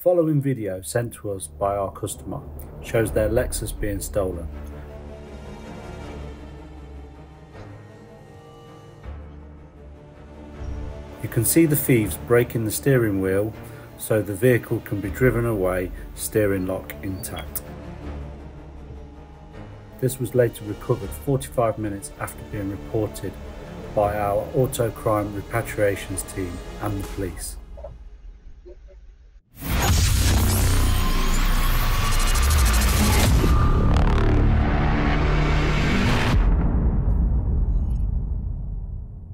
following video sent to us by our customer shows their Lexus being stolen. You can see the thieves breaking the steering wheel so the vehicle can be driven away, steering lock intact. This was later recovered 45 minutes after being reported by our auto crime repatriations team and the police.